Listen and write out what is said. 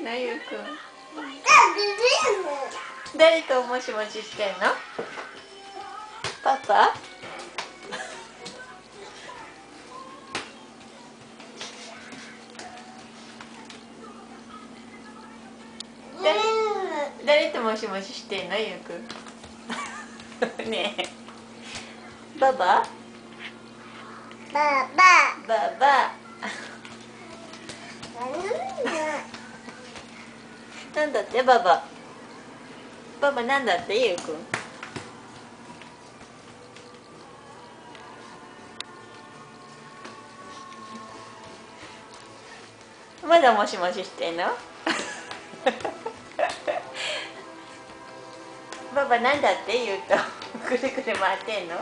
んのゆうくん。誰ともしもししてんの？パパ？誰誰ともしもししてんのゆうくん？ねえ。ババ？ばばババなんだって？ババ。ババなんだって？ゆうくん。まだもしもししてんの？ババなんだって？言うと。くるくる回ってんの？